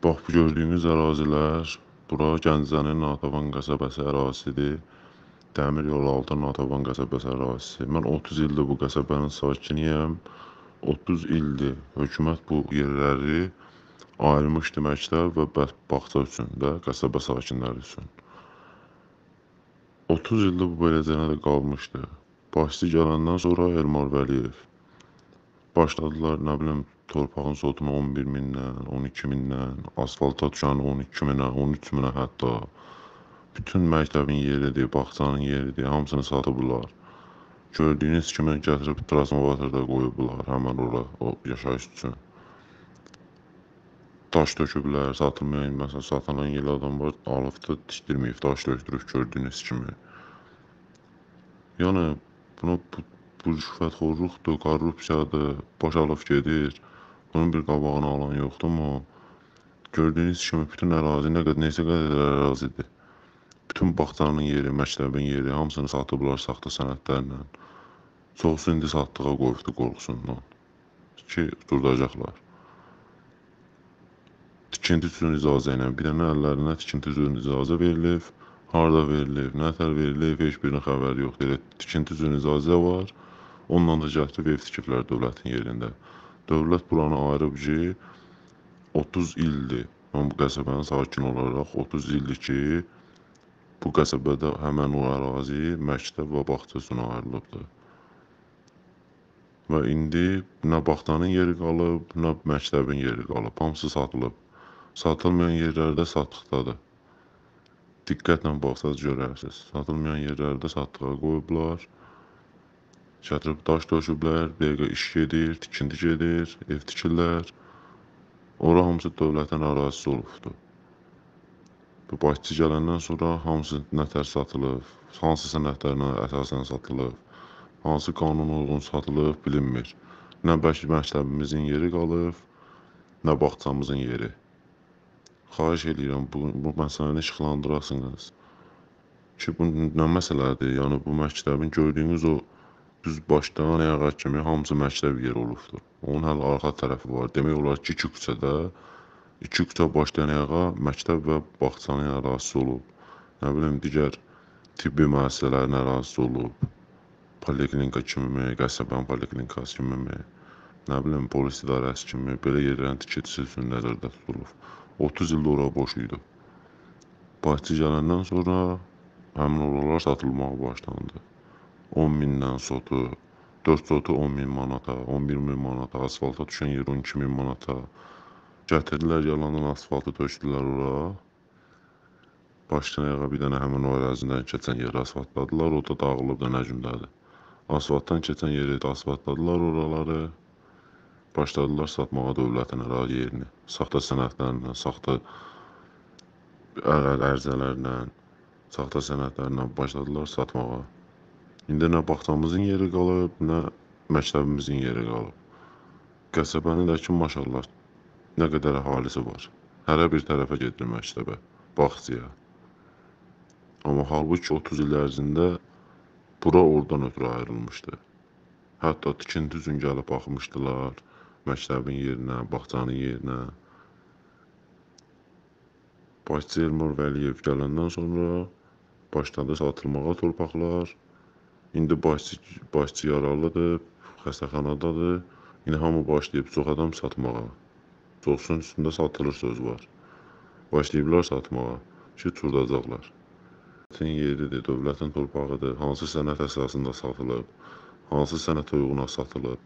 Bax bu gördüyünüz ərazilər bura Gəncənin Natəvan qəsəbəsi ərazisidir. Dəmir yolu altı Natəvan qəsəbəsi ərazisi. Mən 30 ildir bu qəsəbənin sakiniyəm. 30 ildir hökumət bu yerləri ayırmışdı məktəb və bağça üçün də qəsəbə sakinləri üçün. 30 ildir bu beləcənə də qalmışdı. Başçı gələndən sonra Elmar Vəliyev başladılar nə bilim torpağın sotunu 11 mindən, 12 mindən, asfalta düşəni 12 minə, 13 minə hətta. Bütün məktəbin yeridir, bağçanın yeridir, hamısını satıblar. Gördüyünüz kimi gətirib transformatorda qoyublar həmin ora o yaşayış üçün. Daş töküblər, satılmayan, məsələn, satılan yerli adam var, alıbdı, tikdirməyib, daş tökdürüb gördüyünüz kimi. Yəni buna bu, bu rüşvətxorluqdur, korrupsiyadır, boşalıb gedir. Bunun bir qabağını alan yoxdur, amma gördüyünüz kimi bütün ərazi nə qədər, neçə qədər ərazidir. Bütün bağçanın yeri, məktəbin yeri, hamısını satıblar saxta sənədlərlə. Çoxusu indi satdığa qoyubdu qorxusundan ki, durduracaqlar. Tikinti üçün icazə ilə bir dənə əllərinə tikinti üçün icazə verilib, harda verilib, nə tər verilib, heç birinin xəbəri yoxdur. Elə tikinti üçün icazə var. Onunla da gətirib ev tikiblər dövlətin yerində. Dövlət buranı ayırıb ki, 30 ildir. Mən bu qəsəbənin sakin olaraq 30 ildir ki, bu qəsəbədə həmin o ərazi məktəb və bağça üçün ayrılıbdır. Və indi nə bağçanın yeri qalıb, nə məktəbin yeri qalıb. Hamısı satılıb. Satılmayan yerlərdə satdıqdadır. Diqqətlə baxsaz görərsiniz. Satılmayan yerlərdə satdığa qoyublar. Gətirib daş döşüblər, dəqiqə iş gedir, tikinti gedir, ev tikirlər. Ora hamısı dövlətin ərazisi olubdur. Bu başçı gələndən sonra hamısı nətər satılıb, hansı sənədlərlə əsasən satılıb, hansı qanuna uyğun satılıb bilinmir. Nə bəş məktəbimizin yeri qalıb, nə bağçamızın yeri. Xahiş edirəm bu, bu məsələni işıqlandırasınız. Ki bu nə məsələdir? Yəni bu məktəbin gördüyünüz o düz başdan ayağa kimi hamısı məktəb yeri olubdur. Onun hələ arxa tərəfi var. Demək olar ki, iki küçədə iki küçə başdan ayağa məktəb və bağçanın ərazisi olub. Nə bilim digər tibbi müəssisələrin ərazisi olub. Poliklinika kimi, qəsəbənin poliklinikası kimi, nə bilim polis idarəsi kimi belə yerlərin tikintisi üçün nəzərdə tutulub. 30 ildir ora boş idi. Başçı gələndən sonra həmin oralar satılmağa başlandı. 10 mindən sotu, 4 sotu 10 min manata, 11 min manata, asfalta düşən yer 12 min manata. Gətirdilər yalandan asfaltı tökdülər ora. Başdan ayağa bir dənə həmin o ərazidən keçən yeri asfaltladılar, o da dağılıb da nə gündədir. Asfaltdan keçən yeri də asfaltladılar oraları. Başladılar satmağa dövlətin ərazi yerini. Saxta sənədlərlə, saxta ə- ərizələrlə, saxta sənədlərlə başladılar satmağa. İndi nə bağçamızın yeri qalıb, nə məktəbimizin yeri qalıb. Qəsəbənin də ki, maşallah, nə qədər əhalisi var. Hərə bir tərəfə gedir məktəbə, bağçaya. Amma halbuki 30 il ərzində bura oradan ötürü ayrılmışdı. Hətta tikinti üçün gəlib baxmışdılar məktəbin yerinə, bağçanın yerinə. Başçı Elmar Vəliyev gələndən sonra başladı satılmağa torpaqlar. İndi başçı, başçı yaralıdır, xəstəxanadadır. İndi hamı başlayıb çox adam satmağa. Çoxsunun üstündə satılır söz var. Başlayıblar satmağa ki, turdacaqlar. Dövlətin yeridir, dövlətin torpağıdır. Hansı sənəd əsasında satılıb, hansı sənətə uyğun satılıb.